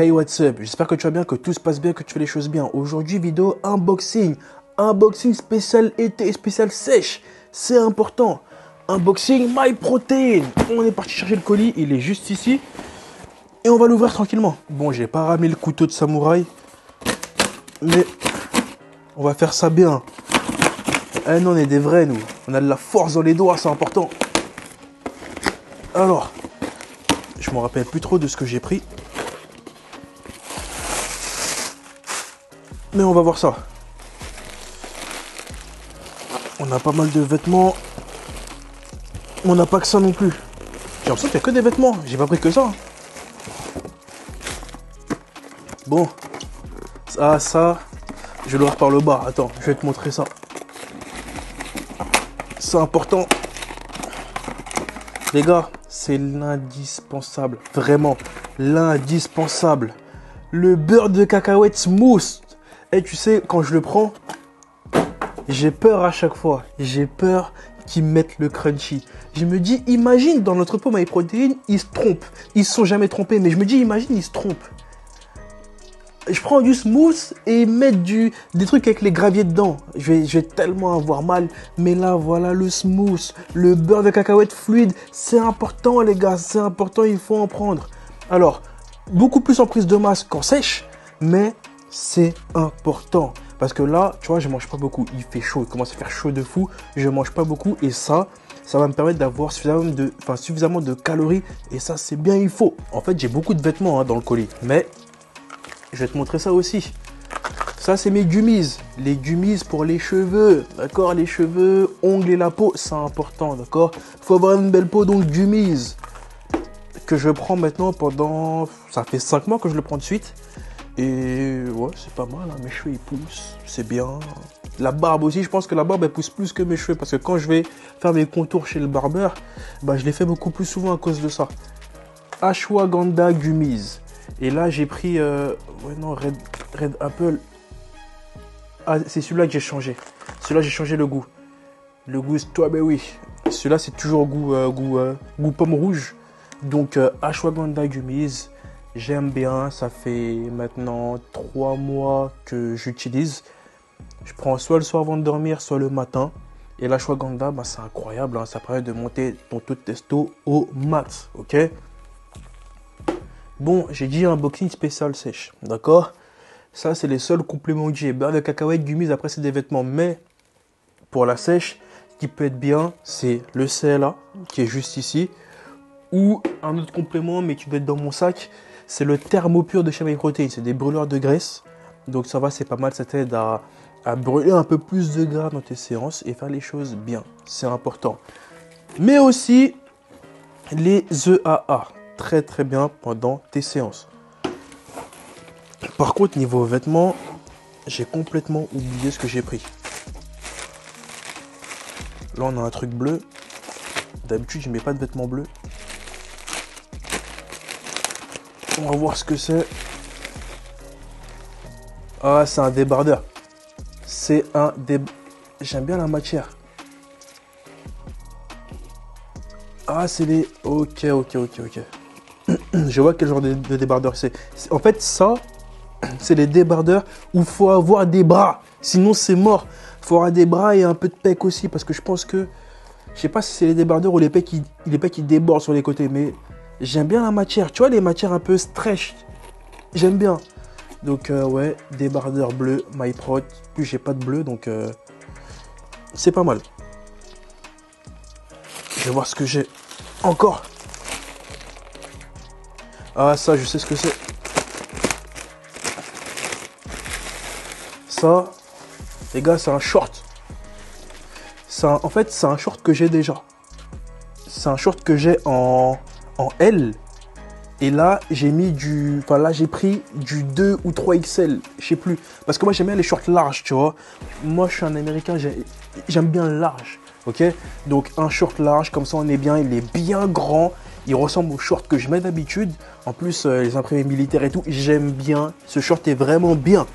Hey what's up, j'espère que tu vas bien, que tout se passe bien, que tu fais les choses bien. Aujourd'hui vidéo unboxing, unboxing spécial été, spécial sèche, c'est important. Unboxing My Protein. On est parti chercher le colis, il est juste ici. Et on va l'ouvrir tranquillement. Bon, j'ai pas ramé le couteau de samouraï. Mais on va faire ça bien. Eh non, on est des vrais nous. On a de la force dans les doigts, c'est important. Alors, je me rappelle plus trop de ce que j'ai pris. On va voir ça. On a pas mal de vêtements. On n'a pas que ça non plus. J'ai l'impression qu'il n'y a que des vêtements. J'ai pas pris que ça. Bon. Ça, ça. Je vais le voir par le bas. Attends, je vais te montrer ça. C'est important. Les gars, c'est l'indispensable. Vraiment, l'indispensable. Le beurre de cacahuète smooth. Et tu sais, quand je le prends, j'ai peur à chaque fois. J'ai peur qu'ils mettent le crunchy. Je me dis, imagine dans notre pomme avec protéines, ils se trompent. Ils se sont jamais trompés, mais je me dis, imagine, ils se trompent. Je prends du smooth et mettre du, des trucs avec les graviers dedans. Je vais, je vais tellement avoir mal. Mais là, voilà le smooth, le beurre de cacahuète fluide. C'est important, les gars. C'est important, il faut en prendre. Alors, beaucoup plus en prise de masse qu'en sèche, mais c'est important. Parce que là, tu vois, je mange pas beaucoup. Il fait chaud, il commence à faire chaud de fou. Je mange pas beaucoup et ça, ça va me permettre d'avoir suffisamment de, enfin, suffisamment de calories. Et ça, c'est bien, il faut. En fait, j'ai beaucoup de vêtements hein, dans le colis. Mais je vais te montrer ça aussi. Ça, c'est mes gummies. Les gummies pour les cheveux. D'accord? Les cheveux, ongles et la peau, c'est important. D'accord? Faut avoir une belle peau, donc gummies. Que je prends maintenant pendant. Ça fait 5 mois que je le prends de suite. Et ouais, c'est pas mal, hein. mes cheveux ils poussent, c'est bien. La barbe aussi, je pense que la barbe elle pousse plus que mes cheveux parce que quand je vais faire mes contours chez le barbeur, bah, je les fais beaucoup plus souvent à cause de ça. Ashwagandha Gummies. Et là j'ai pris, euh, ouais non, Red, Red Apple. Ah, c'est celui-là que j'ai changé. Celui-là j'ai changé le goût. Le goût strawberry. Celui-là c'est toujours goût, euh, goût, euh, goût pomme rouge. Donc Ashwagandha Gummies. J'aime bien, ça fait maintenant 3 mois que j'utilise. Je prends soit le soir avant de dormir, soit le matin. Et la Shwaganda, bah, c'est incroyable, hein. ça permet de monter ton taux de testo au max, ok? Bon, j'ai dit un boxing spécial sèche, d'accord? Ça, c'est les seuls compléments que j'ai. Beurre de cacahuète, gummies, après c'est des vêtements. Mais pour la sèche, ce qui peut être bien, c'est le CLA, qui est juste ici. Ou un autre complément, mais qui doit être dans mon sac, c'est le thermopure de chez Protein. C'est des brûleurs de graisse. Donc ça va, c'est pas mal. Ça t'aide à, brûler un peu plus de gras dans tes séances et faire les choses bien. C'est important. Mais aussi les EAA. Très très bien pendant tes séances. Par contre, niveau vêtements, j'ai complètement oublié ce que j'ai pris. Là, on a un truc bleu. D'habitude, je mets pas de vêtements bleus. On va voir ce que c'est. Ah, c'est un débardeur. C'est un dé... J'aime bien la matière. Ah, c'est les... Ok, ok, ok, ok. Je vois quel genre de, débardeur c'est. En fait, ça, c'est les débardeurs où faut avoir des bras. Sinon, c'est mort. Faut avoir des bras et un peu de pec aussi. Parce que je pense que... Je sais pas si c'est les débardeurs ou les pecs qui, les pecs qui débordent sur les côtés. Mais J'aime bien la matière. Tu vois, les matières un peu stretch. J'aime bien. Donc, euh, ouais, débardeur bleu, MyProt. Plus j'ai pas de bleu, donc euh, c'est pas mal. Je vais voir ce que j'ai encore. Ah, ça, je sais ce que c'est. Ça, les gars, c'est un short. En fait, c'est un short que j'ai déjà. C'est un short que j'ai en L. Et là, j'ai mis du. Enfin, là, j'ai pris du 2 ou 3 XL. Je sais plus. Parce que moi, j'aime bien les shorts larges, tu vois. Moi, je suis un américain, j'aime bien large. Ok? Donc, un short large, comme ça, on est bien. Il est bien grand. Il ressemble au short que je mets d'habitude. En plus, euh, les imprimés militaires et tout, j'aime bien. Ce short est vraiment bien.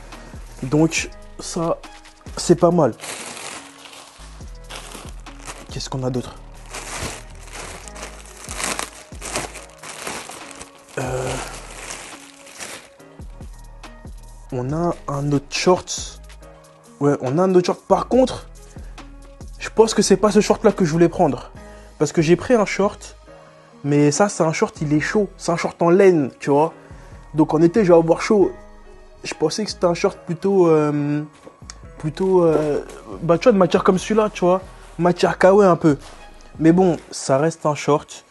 Donc, ça, c'est pas mal. Qu'est-ce qu'on a d'autre? On a un autre short. Ouais, on a un autre short. Par contre, je pense que c'est pas ce short là que je voulais prendre. Parce que j'ai pris un short. Mais ça, c'est un short, il est chaud. C'est un short en laine, tu vois. Donc en été, je vais avoir chaud. Je pensais que c'était un short plutôt. euh, plutôt. euh, bah, tu vois, de matière comme celui-là, tu vois. Matière kawaii un peu. Mais bon, ça reste un short.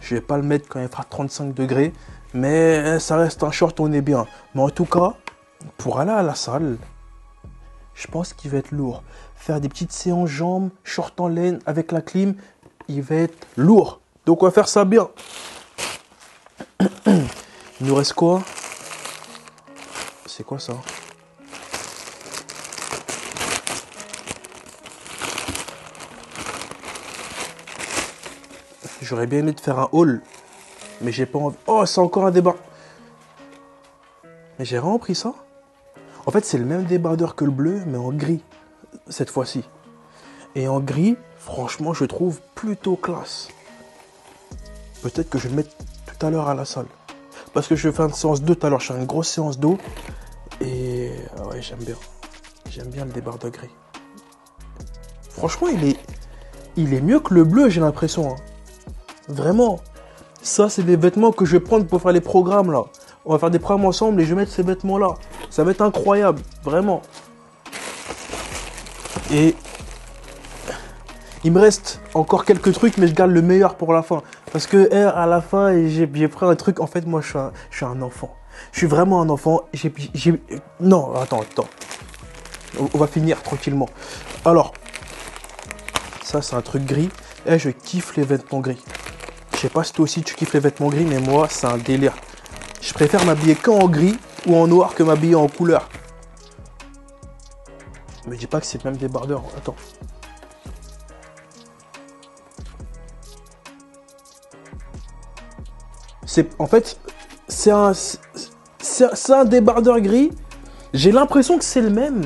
Je vais pas le mettre quand il fera 35 degrés. Mais ça reste un short, on est bien. Mais en tout cas, pour aller à la salle, je pense qu'il va être lourd. Faire des petites séances jambes, short en laine avec la clim, il va être lourd. Donc on va faire ça bien. Il nous reste quoi? C'est quoi ça? J'aurais bien aimé de faire un haul, mais j'ai pas envie. Oh, c'est encore un débat. Mais j'ai vraiment pris ça? En fait, c'est le même débardeur que le bleu, mais en gris, cette fois-ci. Et en gris, franchement, je trouve plutôt classe. Peut-être que je vais le mettre tout à l'heure à la salle. Parce que je vais faire une séance d'eau tout à l'heure. Je fais une grosse séance d'eau. Et ah ouais, j'aime bien. J'aime bien le débardeur gris. Franchement, il est, il est mieux que le bleu, j'ai l'impression. hein. Vraiment. Ça, c'est des vêtements que je vais prendre pour faire les programmes là. On va faire des programmes ensemble et je vais mettre ces vêtements là. Ça va être incroyable. Vraiment. Et il me reste encore quelques trucs, mais je garde le meilleur pour la fin. Parce que eh, à la fin, j'ai pris un truc. En fait, moi, je suis un, je suis un enfant. Je suis vraiment un enfant. Non, attends, attends. On, va finir tranquillement. Alors, ça, c'est un truc gris. Et je kiffe les vêtements gris. Je sais pas si toi aussi tu kiffes les vêtements gris, mais moi, c'est un délire. Je préfère m'habiller qu'en gris ou en noir que m'habiller en couleur. Me dis pas que c'est le même débardeur. Attends. C'est en fait c'est un c'est un débardeur gris. J'ai l'impression que c'est le même,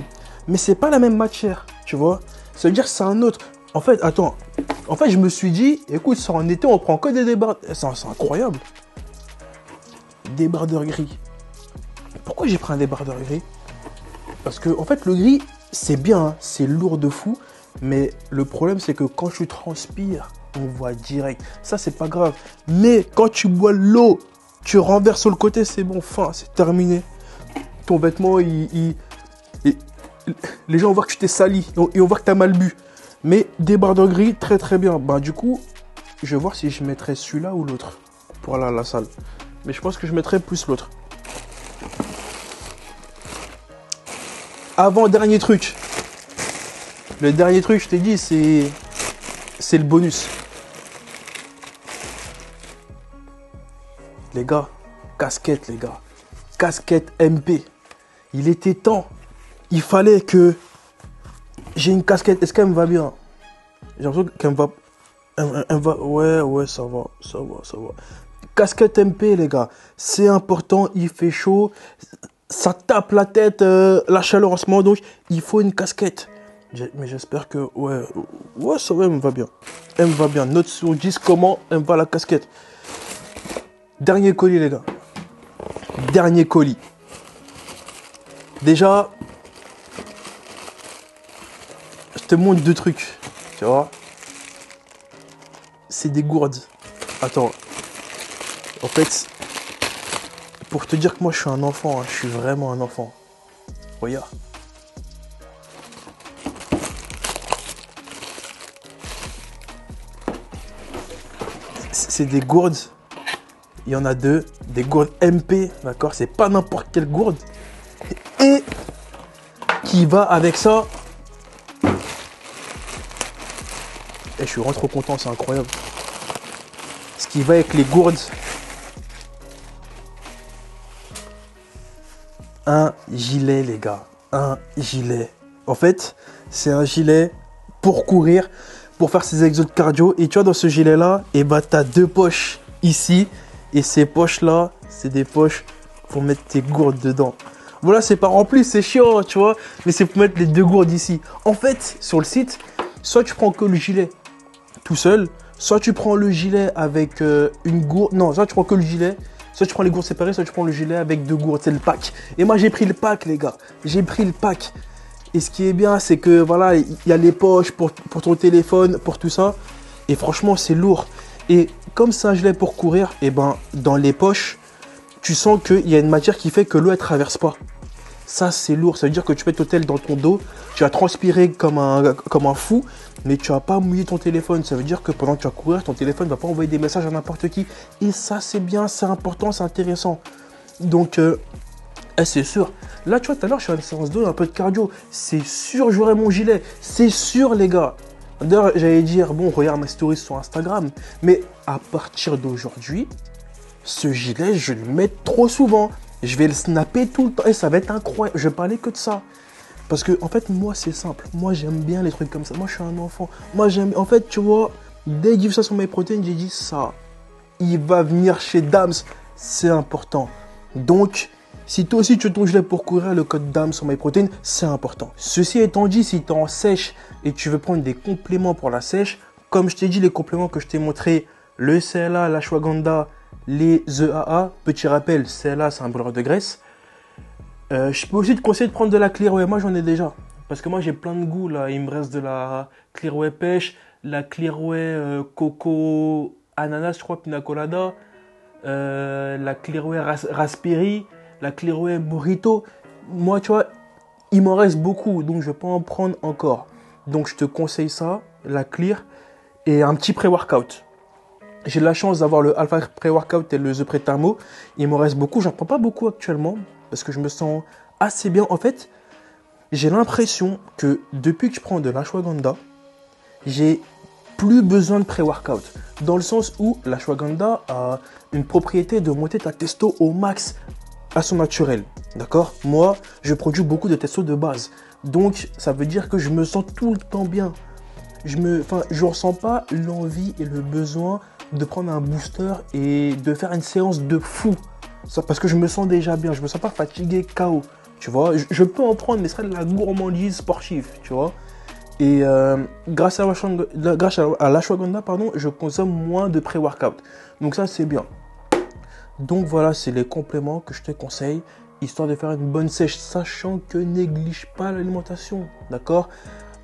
mais c'est pas la même matière, tu vois. Ça veut dire que c'est un autre. En fait, attends. En fait, je me suis dit, écoute, ça en été, on prend que des débardeurs. C'est incroyable. Débardeur gris. Pourquoi j'ai pris un débardeur gris? Parce que en fait, le gris, c'est bien, hein, c'est lourd de fou, mais le problème c'est que quand tu transpires, on voit direct. Ça, c'est pas grave. Mais quand tu bois l'eau, tu renverses sur le côté, c'est bon, fin, c'est terminé. Ton vêtement, il, les gens vont voir que tu t'es sali et on voit que t'as mal bu. Mais débardeur gris, très très bien. Bah du coup, je vais voir si je mettrai celui-là ou l'autre pour aller à la salle. Mais je pense que je mettrai plus l'autre. Avant dernier truc. Le dernier truc, je t'ai dit, c'est c'est le bonus. Les gars, casquette les gars. Casquette MP. Il était temps. Il fallait que j'ai une casquette. Est-ce qu'elle me va bien? J'ai l'impression qu'elle me va. Elle, va. Ouais, ouais, ça va, ça va, ça va. Casquette MP, les gars. C'est important. Il fait chaud. Ça tape la tête, euh, la chaleur en ce moment. Donc, il faut une casquette. Mais j'espère que. Ouais, ouais, ça va, elle me va bien. Elle me va bien. Note sur 10 comment elle me va la casquette. Dernier colis, les gars. Dernier colis. Déjà, je te montre deux trucs. Tu vois C'est des gourdes. Attends. En fait, pour te dire que moi je suis un enfant, hein, je suis vraiment un enfant. Regarde. C'est des gourdes. Il y en a deux. Des gourdes MP, d'accord C'est pas n'importe quelle gourde. Et qui va avec ça. Et je suis vraiment trop content, c'est incroyable. Ce qui va avec les gourdes. Un gilet, les gars. Un gilet. En fait, c'est un gilet pour courir, pour faire ses exos cardio. Et tu vois, dans ce gilet-là, et bah, t'as deux poches ici. Et ces poches-là, c'est des poches pour mettre tes gourdes dedans. Voilà, c'est pas rempli, c'est chiant, tu vois. Mais c'est pour mettre les deux gourdes ici. En fait, sur le site, soit tu prends que le gilet tout seul, soit tu prends le gilet avec euh, une gourde. Non, soit tu prends que le gilet Soit tu prends les gourdes séparées, soit tu prends le gilet avec deux gourdes. C'est le pack. Et moi, j'ai pris le pack, les gars. J'ai pris le pack. Et ce qui est bien, c'est que voilà, il y a les poches pour, ton téléphone, pour tout ça. Et franchement, c'est lourd. Et comme c'est un gilet pour courir, et ben dans les poches, tu sens qu'il y a une matière qui fait que l'eau ne traverse pas. Ça, c'est lourd. Ça veut dire que tu peux être tel dans ton dos, tu vas transpirer comme un fou, mais tu vas pas mouiller ton téléphone. Ça veut dire que pendant que tu vas courir, ton téléphone ne va pas envoyer des messages à n'importe qui. Et ça, c'est bien, c'est important, c'est intéressant. Donc, euh, eh, c'est sûr. Là, tu vois, tout à l'heure, je suis à une séance d'eau, un peu de cardio. C'est sûr, j'aurai mon gilet. C'est sûr, les gars. D'ailleurs, j'allais dire, bon, regarde mes stories sur Instagram. Mais à partir d'aujourd'hui, ce gilet, je le mets trop souvent. Je vais le snapper tout le temps et ça va être incroyable. Je vais parler que de ça. Parce que, en fait, moi, c'est simple. Moi, j'aime bien les trucs comme ça. Moi, je suis un enfant. Moi, j'aime. En fait, tu vois, dès qu'il vu ça sur mes protéines, j'ai dit ça. Il va venir chez Dams. C'est important. Donc, si toi aussi tu ton gilet pour courir, le code DAM sur MyProtein, c'est important. Ceci étant dit, si tu es en sèche et tu veux prendre des compléments pour la sèche, comme je t'ai dit, les compléments que je t'ai montré, le CLA, la Shwaganda, les EAA, petit rappel, CLA c'est un brûleur de graisse. Euh, je peux aussi te conseiller de prendre de la Clearway, moi j'en ai déjà. Parce que moi j'ai plein de goûts là, il me reste de la Clearway pêche, la Clearway euh, coco ananas, je crois, pina colada, euh, la Clearway raspberry la Clearway Burrito, moi, tu vois, il m'en reste beaucoup, donc je vais pas en prendre encore. Donc je te conseille ça, la Clear, et un petit pré-workout. J'ai la chance d'avoir le Alpha Pré-Workout et le The Pré-Thermo. Il m'en reste beaucoup, j'en prends pas beaucoup actuellement, parce que je me sens assez bien. En fait, j'ai l'impression que depuis que je prends de l'ashwagandha, j'ai plus besoin de pré-workout. Dans le sens où l'ashwagandha a une propriété de monter ta testo au max à son naturel. D'accord? Moi, je produis beaucoup de testo de base. Donc, ça veut dire que je me sens tout le temps bien. Je me, enfin, je ressens pas l'envie et le besoin de prendre un booster et de faire une séance de fou. Parce que je me sens déjà bien. Je me sens pas fatigué, KO. Tu vois je, peux en prendre, mais ce serait de la gourmandise sportive. Tu vois et euh, grâce à, grâce à l'ashwagandha, pardon, je consomme moins de pré-workout. Donc ça, c'est bien. Donc voilà, c'est les compléments que je te conseille, histoire de faire une bonne sèche, sachant que néglige pas l'alimentation, d'accord?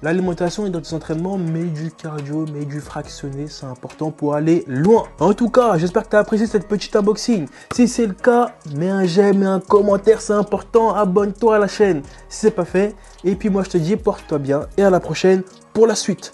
L'alimentation est dans tes entraînements, mais du cardio, mais du fractionné, c'est important pour aller loin. En tout cas, j'espère que tu as apprécié cette petite unboxing. Si c'est le cas, mets un j'aime et un commentaire, c'est important. Abonne-toi à la chaîne si c'est pas fait. Et puis moi, je te dis, porte-toi bien et à la prochaine pour la suite.